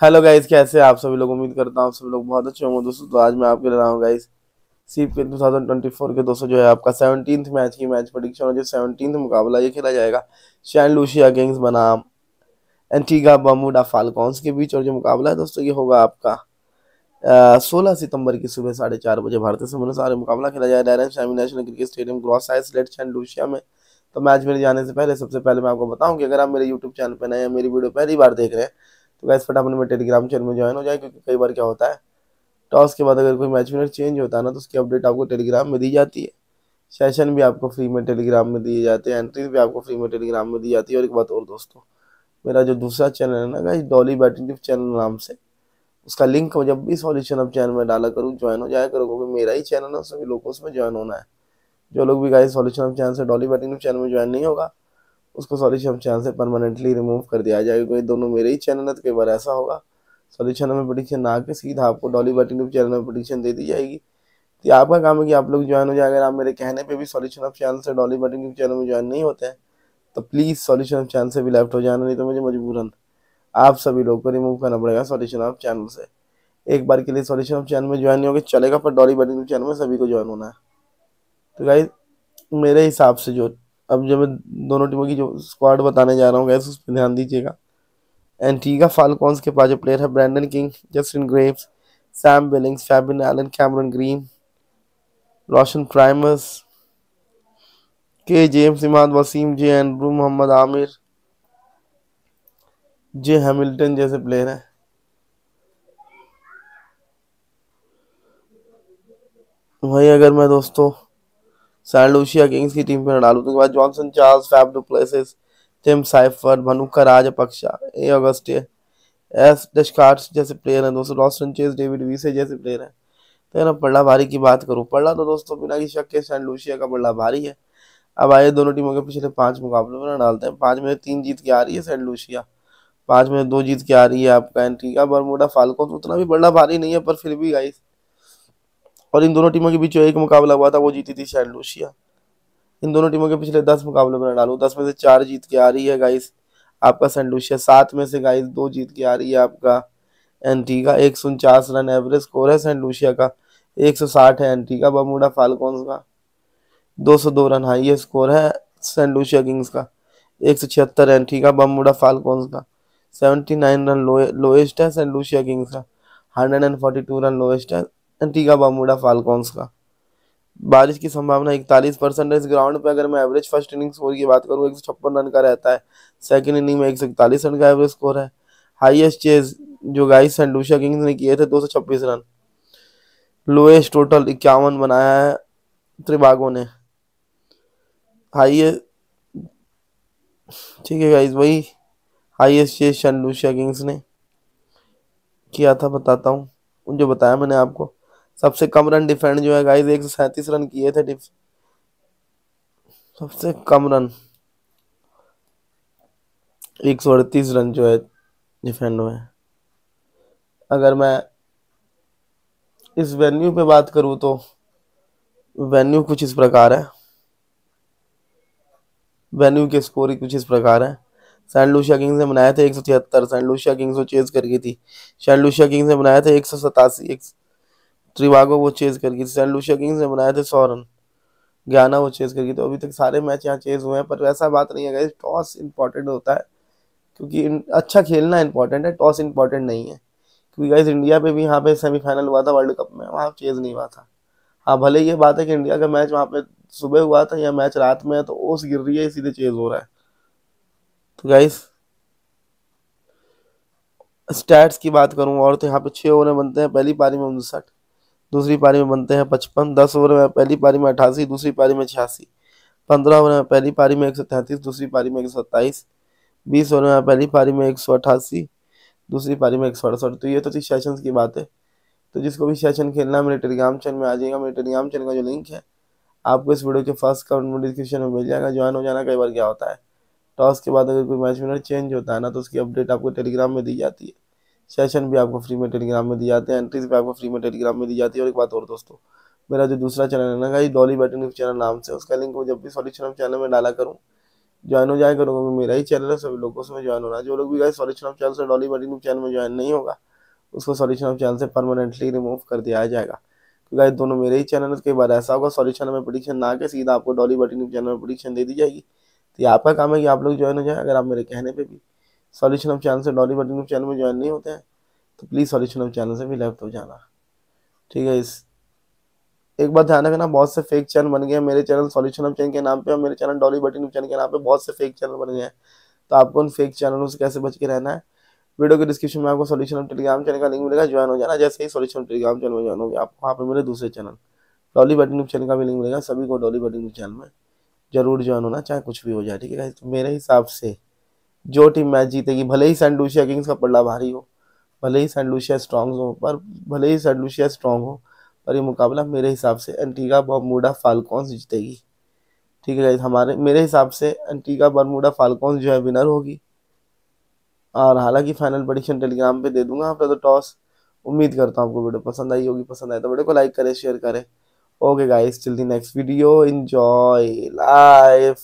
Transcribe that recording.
Hello guys, कैसे आप सभी लोग? उम्मीद करता हूँ आप सभी लोग बहुत अच्छे होंगे। दोस्तों तो आज मैं आपके ले रहा हूँ गाइस सी 2024 के दोस्तों, जो है आपका सेवनटीन मैच की मैच प्रडिक्शन जो सेवनटीन मुकाबला ये खेला जाएगा शैन लूशिया किंग्स बनाम एंटीगा बमूडा फाल्कॉन्स के बीच। और जो मुकाबला है दोस्तों, ये होगा आपका सोलह सितंबर की सुबह साढ़े चार बजे भारतीय समय अनुसार मुकाबला खेला जाएगा Daren Sammy national cricket stadium Gros Islet Saint Lucia में। तो मैच मेरे जाने से पहले, सबसे पहले मैं आपको बताऊँ कि अगर आप मेरे यूट्यूब चैनल पर नए मेरी वीडियो पहली बार देख रहे हैं तो गैस फटाफट में टेलीग्राम चैनल में ज्वाइन हो जाए, क्योंकि कई बार क्या होता है, टॉस के बाद अगर कोई मैच विनर चेंज होता है ना तो उसकी अपडेट आपको टेलीग्राम में दी जाती है। सेशन भी आपको फ्री में टेलीग्राम में दिए जाते हैं एंट्रीज भी आपको फ्री में टेलीग्राम में दी जाती है। और एक बात और दोस्तों, मेरा जो दूसरा चैनल है ना गाइस डॉली बैटिंग चैनल नाम से, उसका लिंक जब भी सॉल्यूशन अब चैनल में डाला करूँ ज्वाइन हो जाया करो, क्योंकि मेरा ही चैनल है, सभी लोगों को उसमें ज्वाइन होना है। जो लोग भी गाइस सॉल्यूशन ऑफ़ चैनल से डॉली बैटिंग चैनल में ज्वाइन नहीं होगा उसको सॉल्यूशन चैनल से परमानेंटली रिमूव कर दिया जाएगा क्योंकि दोनों मेरे ही चैनल है तो कई बार ऐसा होगा। सॉल्यूशन में प्रडिक्शन ना के सीधा आपको डॉली बटिंग चैनल में प्रडिक्शन दे दी जाएगी। तो आपका काम है कि आप लोग ज्वाइन हो जाए। अगर आप मेरे कहने पे भी सॉल्यूशन ऑफ़ चैनल से डॉली बटिंग चैनल में ज्वाइन नहीं होते हैं तो प्लीज़ सॉल्यूशन ऑफ़ चैनल से भी लेफ़्ट हो जाना, नहीं तो मुझे मजबूरन आप सभी लोग को रिमूव करना पड़ेगा सॉल्यूशन ऑफ़ चैनल से। एक बार के लिए सॉल्यूशन ऑफ़ चैनल में ज्वाइन नहीं होगा, चलेगा, पर डॉली बटिंग चैनल में सभी को ज्वाइन होना है। तो गाइज़ मेरे हिसाब से जो अब जब मैं दोनों टीमों की जो स्क्वाड बताने जा रहा हूँ गैस उस पर ध्यान दीजिएगा। एंटीगा फाल्कॉन्स के पास जो प्लेयर है Brandon King Justin Greaves Sam Billings Fabian Allen Cameron Green Roshon Primus के James Imad Wasim J Andrew Mohammad Amir J Hamilton जैसे प्लेयर हैं। वही अगर मैं दोस्तों सैंडलूशिया किंग्स की टीम पर डालू तो बाद Johnson Charles Faf du Plessis Tim Seifert Bhanuka Rajapaksa ए अगस्ट एस डशकार्ट्स जैसे प्लेयर हैं दोस्तों। रॉस रंचेस डेविड वीसे जैसे प्लेयर हैं। तो ना पल्ला भारी की बात करूँ। पल्ला तो दोस्तों बिना की शक के सैंड लूशिया का पल्ला भारी है। अब आए दोनों टीमों के पिछले पाँच मुकाबले में डालते हैं। पाँच में तीन जीत के आ रही है सैंड लूशिया पाँच में दो जीत के आ रही है आपका एंट्रीका बरमोडा फाल्को उतना भी बड़ा भारी नहीं है, पर फिर भी गाइस और इन दोनों टीमों के बीच जो एक मुकाबला हुआ था, वो जीती थी सैंड लूशिया इन दोनों टीमों के पिछले दस मुकाबले में डालू। दस में से चार जीत के आ रही है गाइस आपका सेंट लूशिया सात में से गाइस दो जीत के आ रही है आपका एंटी का एक सौ उनचास रन एवरेज स्कोर है सेंट लूशिया का। एक सौ साठ है एंटी का बमूडा फाल्कॉन्स का। दो सौ दो रन हाई स्कोर है सेंट लूशिया किंग्स का। एक सौ छिहत्तर एंटी का बमूडा फाल्कॉन्स का। सेवेंटी नाइन रन लोएस्ट है सेंट लूशिया किंग्स का। Hundred and forty two run lowest है। एंटीगा बमूडा फाल्कॉन्स का। बारिश की संभावना इकतालीस परसेंट है। इस ग्राउंड पे अगर मैं एवरेज फ़र्स्ट इनिंग स्कोर की बात करूँ, एक सौ छप्पन रन का रहता है। सेकंड इनिंग में एक सौ इकतालीस रन का एवरेज स्कोर है। हाईएस्ट चेज जो गाइस सेंट लूशिया किंग्स ने किए थे, दो सौ छब्बीस रन। लोएस्ट टोटल इक्यावन बनाया है त्रिबागो ने। हाईएस्ट ठीक है गाइस वही हाईएस्ट चेज लूशिया किंग्स ने किया था, बताता हूँ। जो बताया मैंने आपको। सबसे कम रन डिफेंड जो है गाइस एक सौ सैंतीस रन किए थे सबसे कम रन एक सौ अड़तीस रन जो है डिफेंड हुए। अगर मैं इस वेन्यू पे बात करूँ तो वेन्यू कुछ इस प्रकार है। वेन्यू के स्कोर कुछ इस प्रकार है। सैंड लूशिया किंग्स ने बनाए थे एक सौ तिहत्तर सैंड लूशिया किंग्स को चेज कर गई थी। सैंड लूशिया किंग्स ने बनाए थे एक सौ सतासी, एक त्रिवागो वो चेज कर गई सैंड लूशिया किंग्स ने बनाए थे सौ रन ज्ञाना वो चेज कर गई तो अभी तक सारे मैच यहाँ चेज हुए हैं, पर वैसा बात नहीं है टॉस इंपॉर्टेंट होता है, क्योंकि अच्छा खेलना इंपॉर्टेंट है टॉस इंपॉर्टेंट नहीं है। क्योंकि गाइस इंडिया पे भी यहाँ पे सेमीफाइनल हुआ था वर्ल्ड कप में, वहाँ चेज नहीं हुआ था। हाँ भले ये बात है कि इंडिया का मैच वहाँ पे सुबह हुआ था या मैच रात में है तो ओस गिर रही है सीधे चेज हो रहा है। तो गाइस स्टैट्स की बात करूँ, और तो यहाँ पे छः ओवर बनते हैं, पहली पारी में उनसठ। दूसरी पारी में बनते हैं पचपन, दस ओवर में पहली पारी में अठासी, दूसरी पारी में छियासी। पंद्रह ओवर में पहली पारी में एक सौ तैंतीस, दूसरी पारी में एक सौ सत्ताईस। बीस ओवर में पहली पारी में एक सौ अठासी, दूसरी पारी में एक सौ अड़सठ। तो ये तो थी सेशंस की बात। है तो जिसको भी सेशन खेलना है, मेरे टेलीग्राम चैनल में आ जाएगा मेरे टेलीग्राम चैनल का जो लिंक है, आपको इस वीडियो के फ़र्स्ट कमेंट में डिस्क्रिप्शन में मिल जाएगा, ज्वाइन हो जाना कई बार क्या होता है। टॉस के बाद अगर कोई मैच विनर चेंज होता है ना तो उसकी अपडेट आपको टेलीग्राम में दी जाती है। सेशन भी आपको फ्री में टेलीग्राम में दी जाते हैं एंट्रीज भी आपको फ्री में टेलीग्राम में दी जाती है। और एक बात और दोस्तों, मेरा जो दूसरा चैनल है ना गाई डॉली बैटिंग न्यूज़ चैनल नाम से, उसका लिंक मैं जब भी सॉल्यूशन चैनल में डाला करूँ। ज्वाइन हो जाए करो मेरा ही चैनल है, सभी लोगों से ज्वाइन होना। जो लोग भी सॉल्यूशन ऑफ़ चैनल से डॉली बडी चैनल में ज्वाइन नहीं होगा, उसको ऑफ़ चैनल से परमानेंटली रिमूव कर दिया जाएगा। गाइस दोनों मेरे ही चैनल के बाद ऐसा होगा सॉल्यूशन में प्रोडिक्शन ना के सीधा आपको डॉली बटी चैनल में प्रोडिक्शन दे दी जाएगी। तो ये आपका काम है कि आप लोग ज्वाइन हो जाए, अगर आप मेरे कहने पे भी सॉल्यूशन ऑफ़ चैनल से डॉली बटी चैनल में ज्वाइन नहीं होते हैं तो प्लीज़ सॉल्यूशन ऑफ़ चैनल से भी लेफ़्ट हो जाना। ठीक है, इस, एक बात ध्यान रखना, बहुत से फेक चैनल बन गए मेरे चैनल सॉल्यूशन ऑफ़ चैनल के नाम पे और मेरे चैनल डॉली बटी चैनल के नाम पे बहुत से फेक चैनल बन गए हैं। तो आपको उन फेक चैनलों से कैसे बच के रहना है? वीडियो के डिस्क्रिप्शन में आपको सॉल्यूशन ऑफ़ टेलीग्राम चैनल का लिंक मिलेगा ज्वाइन हो जाना। जैसे ही सॉल्यूशन टेलीग्राम चैनल में ज्वाइन होगी, आप वहाँ पे मेरे दूसरे चैनल डॉली बटन चैनल का भी लिंक मिलेगा, सभी को डॉली बटन चैनल में ज़रूर ज्वाइन होना, चाहे कुछ भी हो जाए। ठीक है तो मेरे हिसाब से जो टीम मैच जीतेगी, भले ही सेंट लूसिया किंग्स का पल्ला भारी हो, भले ही सेंट लूसिया स्ट्रॉन्ग हो, पर भले ही सेंट लूसिया स्ट्रॉन्ग हो, पर ये मुकाबला मेरे हिसाब से एंटीगा बर्मूडा फाल्कॉन्स जीतेगी। ठीक है हमारे, मेरे हिसाब से एंटीगा बर्मूडा फाल्कॉन्स जो है विनर होगी। और हालाँकि फाइनल पडिशन टेलीग्राम पे दे दूँगा आपने तो टॉस उम्मीद करता हूँ आपको वीडियो पसंद आई होगी, पसंद आए तो वीडियो को लाइक करें शेयर करें। Okay guys, till the next video, enjoy life